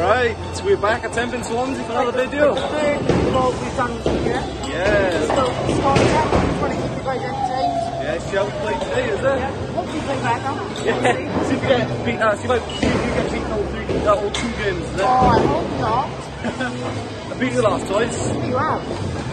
Right, so we're back at Tenpin Swansea for another video. Third vlog we've done here. Yeah, So. Want to keep you guys entertained. yeah, how we play today, is it? Yeah. Hopefully play back. Yeah, see if we get beat, uh, see if, I, see if you get beaten all three, uh, all two games, is Oh, it? I hope not. I beat you last twice. You have.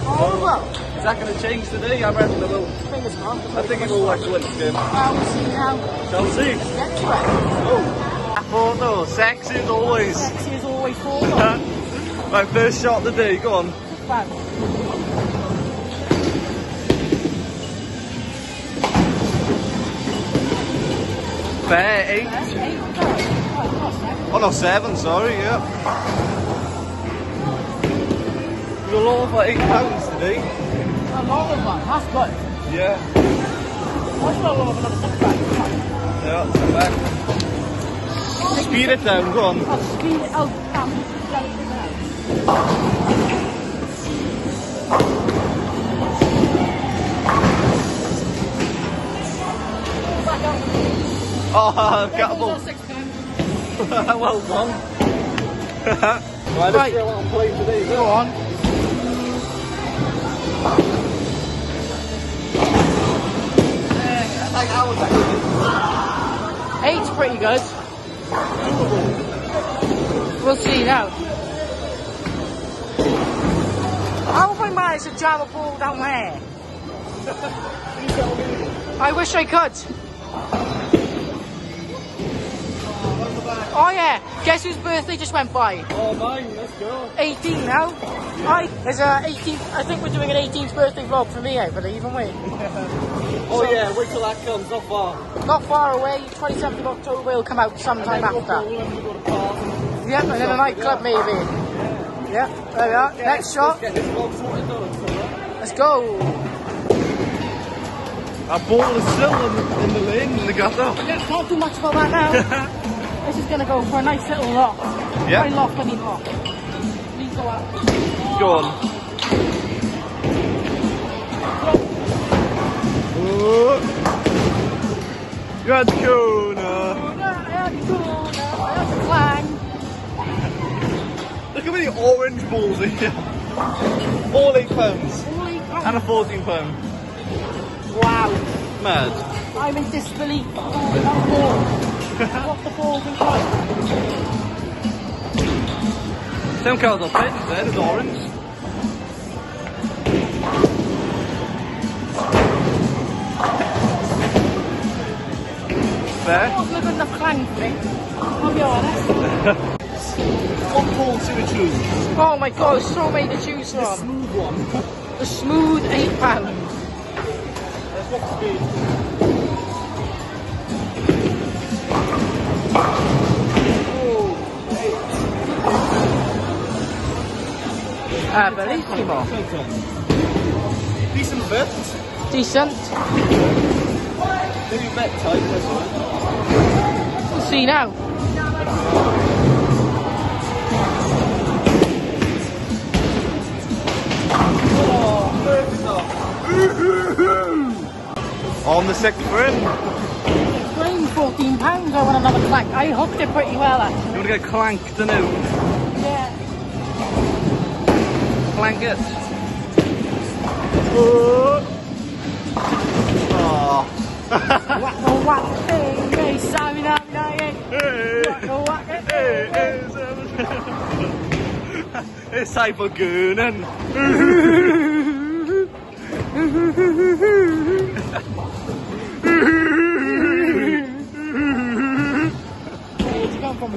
Oh, well. Is that going to change today? I reckon it will. Fingers crossed. I think it will actually this game. Uh, we'll see now. Shall we see? It. Photo, sex is always. Sexy them. right, first shot of the day, go on. Fair, eight. Eight. Eh? Oh no, seven, sorry, yeah. We're all for eight pounds today. A lot of one. That's good. Yeah, What's a lot of another yeah. Speed it down, go on. I'll speed it out. Um, let it go down. Back up. Oh, There goes catable. our six well done. right, Right. let's see what I'm playing today. Go on. Like, I was actually Eight's pretty good. We'll see now. How have I managed to jam a ball down there? I wish I could. Oh yeah, guess whose birthday just went by? Oh, mine, let's go. 18 now. Hi, there's a 18. I think we're doing an 18th birthday vlog for me, eh, I believe, aren't we? Oh, yeah, wait till that comes, not far. Uh, Not far away. 27th of October will come out sometime after. bowling, we go to park. Yep, and then a nightclub maybe. Yep, there we are. Next shot. Let's get this vlog sorted though. Let's go. Our ball is still in the, in the lane, in the gutter. Yeah, can't do much about that now. this is going to go for a nice little loft. Yeah. I mean loft. Please go up. Go on. Oh. You had the corner. Look how many orange balls are here. All eight pounds. And a fourteen pound. Wow, Mad. I'm in disbelief. Oh, that ball. what the ball can try? Same colours are pins there, there's orange. Fair. Not good enough clang for me. I'll be honest. What ball to we choose? Oh my god, so many to choose from. Smooth one. The smooth eight pounds. Let's walk speed. Ah, bellissimo. Decent bet. Decent. Maybe bet type, that's all. See now. On the second frame. Playing 14 pounds, I want another clank. I hooked it pretty well actually. You want to get clanked now? Yeah. Clank it. Oh. Wacko wacko, hey, hey, Sammy, Sammy, Sammy, Hey. Hey, hey, It's time for gooning. Where's it come from?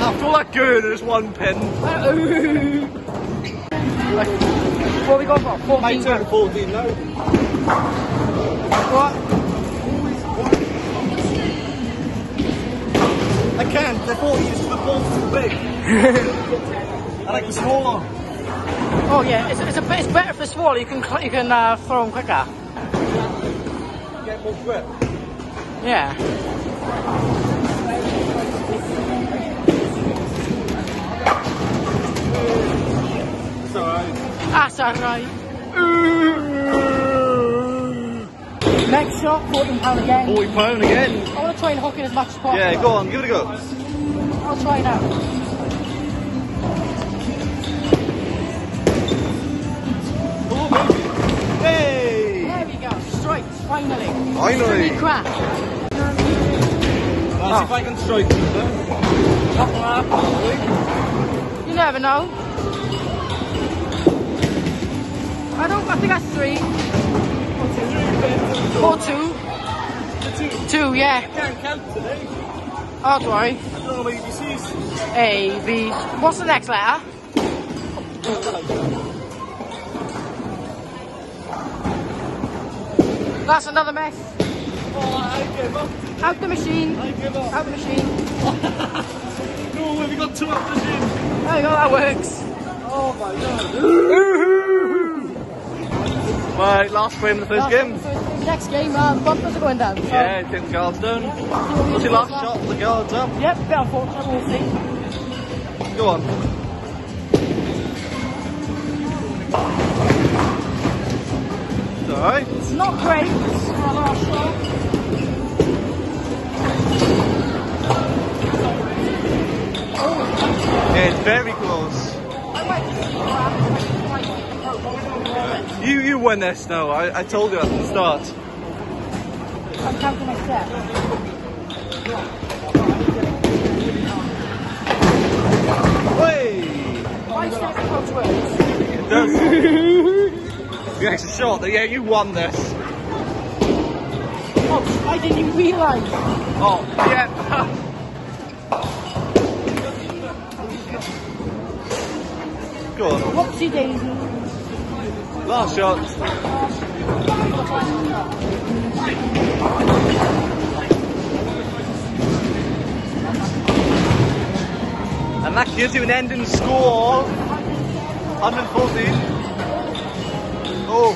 After all that gooning, there's one pin. What we going for? 14 My turn 14 now. What? I can't, the 40 is the ball's too big. I like the smaller. Oh yeah, it's, it's, a, it's better for small. You can you can uh, throw them quicker. Get more grip. Yeah. It's alright. That's alright. Next shot, fourteen pound again. Forty pound again. I want to try and hook it as much as possible. Yeah, go on, give it a go. I'll try now. Hey! There we go. Straight. Finally. Finally. It's crap. Let's see if I can strike this. You never know. I don't. I think that's three. Or two. Two, yeah. Can't count today. Oh, don't worry. I don't know what ABCs. A, B. What's the next letter? That's another mess. Oh, I give up. Out the machine. I give up. Out the machine. No, we've got two up the gym. There oh, you go, that works. Oh my god. right, last frame of the first game. Next game, the bumpers are going down. So, Yeah, the guards down. What's your last shot? The guards up. Yep, bit unfortunate, we'll see. Go on. It's alright. It's not great. It's our last shot. Yeah, it's very close. I might just grab You you won this now. I, I told you at the start. I'm counting my steps. Hey! Steps approach works. It does. extra shot. Yeah, you won this. Oh, I didn't even realise. Oh, yeah. Go on. Whoopsie daisy. Last shot. And that gives you an ending score of 114. Oh.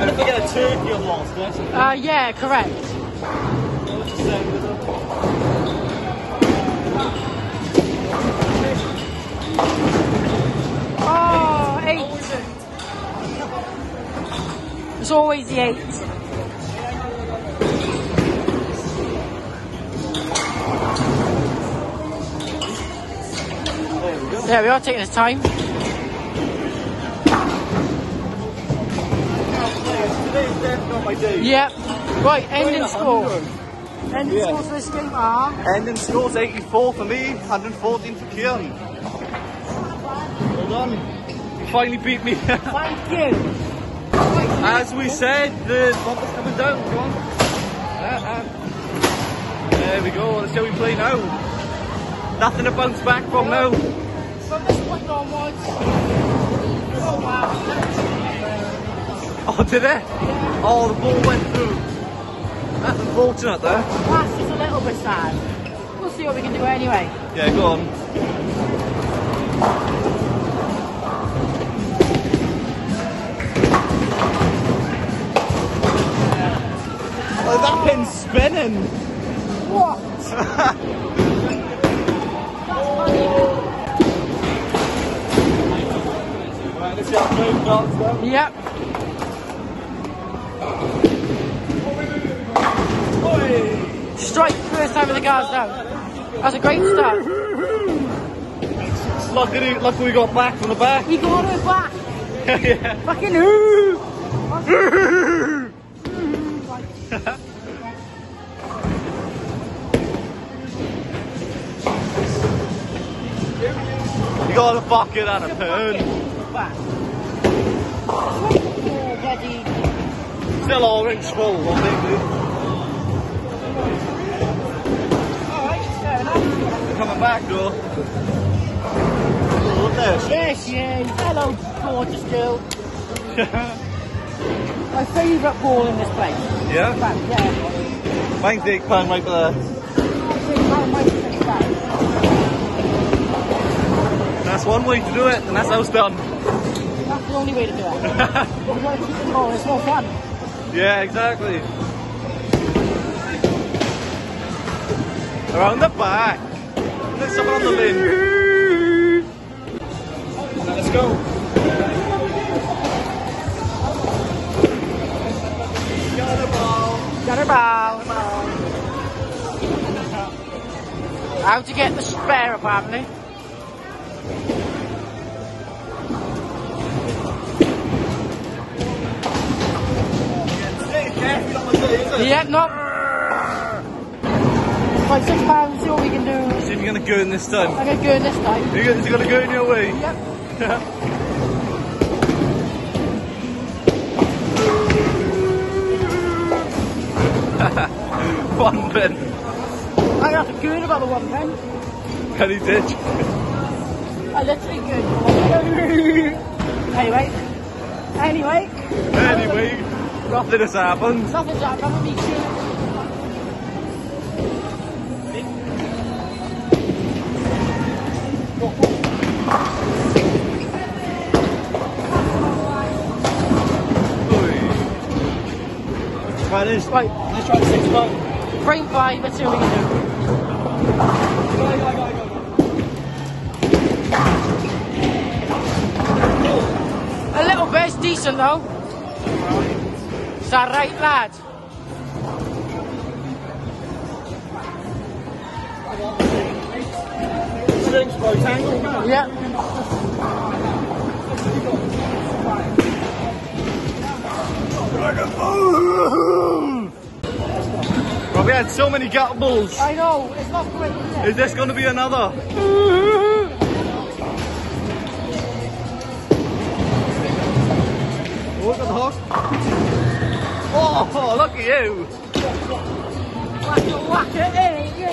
And if we get a turkey on last, yes? Uh, yeah, correct. Oh, eight. It's always the eight. There we are, taking his time. Today's definitely not my day. Yep. Right, ending score. 100. Ending Yeah. scores for this game are Ending scores 84 for me, 114 for Kieran. Well done. You finally beat me. Thank you. As we said, the bumper's coming down. Come on. Uh, uh. There we go. Let's see how we play now. Nothing to bounce back from now. From this point onwards. Oh wow. Oh, did it? Oh, the ball went through. That's unfortunate there. That's just a little bit sad. We'll see what we can do anyway. Yeah, go on. Oh, that pin's spinning. What? Right, let's see how the goes down. Yep. Strike first over the guards down. That's a great start. Lucky, lucky we got back from the back. We got it back. yeah. Fucking ooh. You got a bucket and a pern. Back. Oh, bloody. Still orange full, I think. Coming back though. Look at this. There she is. Hello, gorgeous girl. My favourite ball in this place. Yeah? Back, yeah. Mine's the egg pan right there. How am I supposed to back? That's one way to do it, and that's how it's done. That's the only way to do it. We've got to keep it going. It's more fun. Yeah, exactly. Around the back. There's someone on the limb. Let's go. Bye bye. How to get the spare apparently. Yeah, no. Like six pounds, see what we can do. See if you're gonna go in this time. I'm gonna go in this time. You're gonna go in your way? Yep. One pin. I got good about the one pen. And he did. I literally good. anyway. Anyway. Anyway, nothing has happened. Nothing's happened with me too. Try this. Right, Let's try six one. frame five, let's see what we can do. A little bit, it's decent though. Is that right, lad? Six by tangle. Yeah. Well, we had so many gattables. I know, it's not great, is? Is this going to be another? Oh, look at the hook. Oh, look at you. Whack it, whack it, eh? You.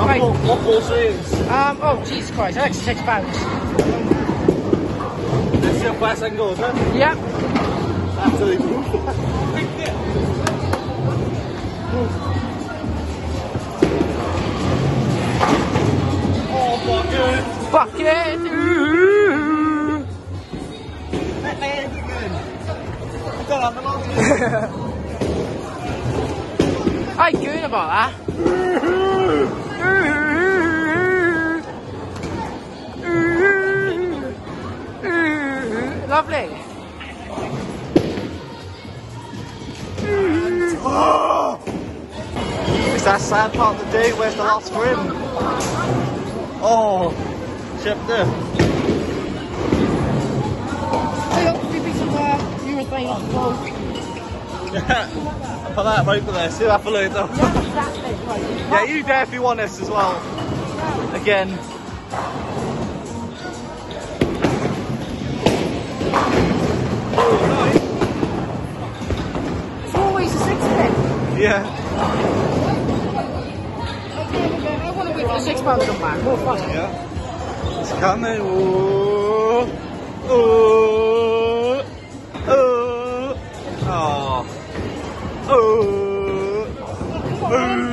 Right. What, what ball is? Um, oh, Jesus Christ, that's six pounds. Let's see how fast I can go, is it? Yep. Absolutely. Oh, fuck it. Bucket. Let my hands again. I don't have a I good about that. Lovely. It's that sad part of the day. Where's the last rim? Oh, chipped there. I hope we be on the clothes. Put that right there. See that balloon though. Yeah, you dare Yeah, you want this as well. Again. It's always a six pin. Yeah. I want to wait for the six pounds to come back. More fun. Yeah. It's coming. Ooh. Ooh. Ooh. Oh. Ooh. Ooh.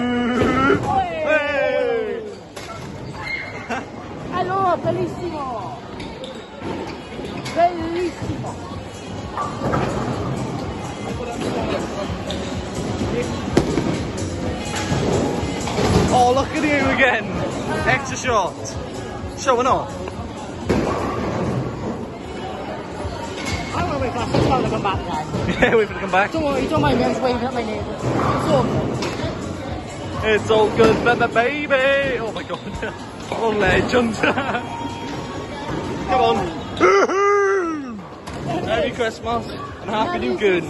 Hey. Allora, bellissimo! Bellissimo! Oh, look at you again. Extra shot. Showing off. I want to wait for that to come back, guys. Yeah, wait for it to come back. Don't worry, don't mind me, I'm just waving at my neighbour. It's all good. It's all good, baby, baby. Oh my god. Oh, legend. Come on. Merry Christmas and Happy New Year.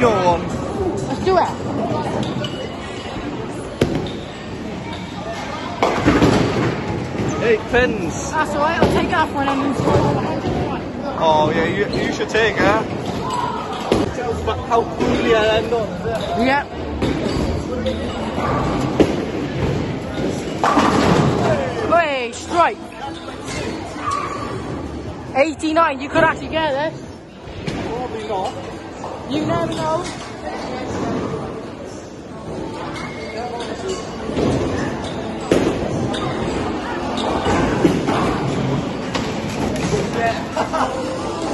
The animal. Go on. Let's do it. Eight pins. That's alright, I'll take that for an ending score. Oh yeah, you, you should take it. Tells about how quickly I end it? Yep. Wait, strike. 89, you could actually get this. Probably not. You never know.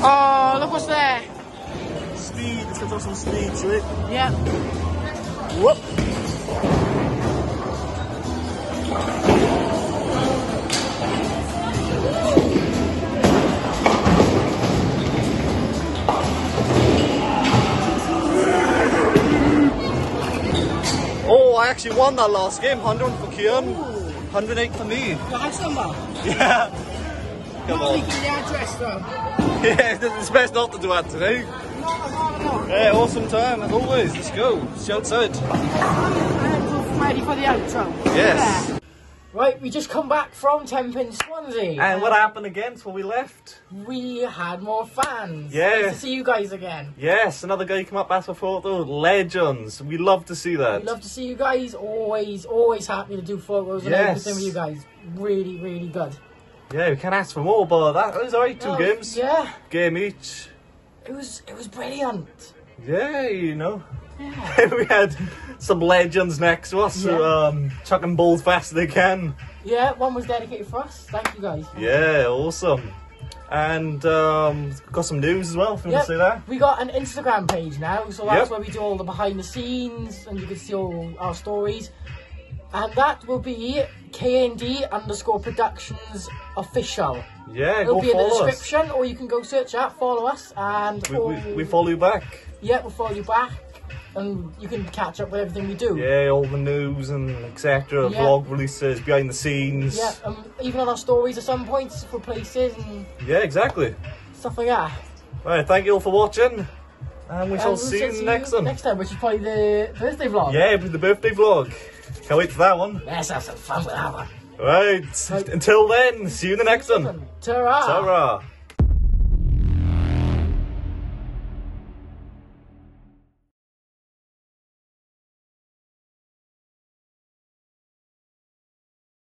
Oh, look what's there. Speed, it's got some speed to it. Yeah. Whoop. I actually won that last game. 100 for Kieran, 108 for me. Number? Yeah. Come Not on. the address though. Yeah, it's best not to do that today. Yeah, awesome time as always. Let's go. See you outside. And ready for the outro. Yes. Yeah. Right, we just come back from Tenpin Swansea. And um, what happened again before we left? We had more fans. Yeah. Nice to see you guys again. Yes, another guy come up asked for photo. Legends. We love to see that. We love to see you guys. Always, always happy to do photos and Yes. everything with you guys. Really, really good. Yeah, we can't ask for more, but that was alright. Two Oh, games. Yeah. Game each. It was, it was brilliant. Yeah, you know. Yeah. we had some legends next to us, Yeah. um, chucking balls fast as they can. yeah, one was dedicated for us. Thank you guys. Yeah, awesome. And um, got some news as well, if you want to say that. We got an Instagram page now, so that's Yep. where we do all the behind the scenes and you can see all our stories. And that will be KND underscore productions official. Yeah, It'll be in the follow us. description, or you can go search that, follow us, and We, we, we follow you back. yeah, we'll follow you back, and you can catch up with everything we do. Yeah, all the news and etc. Yeah. Vlog releases, behind the scenes. Yeah, um, even on our stories at some points for places and Yeah, exactly. stuff like that. Right, thank you all for watching. And we shall we'll see you in the next one. Next time, which is probably the birthday vlog. Yeah, with the birthday vlog. Can't wait for that one. Let's have some fun with that one. Right, Right. until then, see you in the next one. Ta-ra! Ta-ra.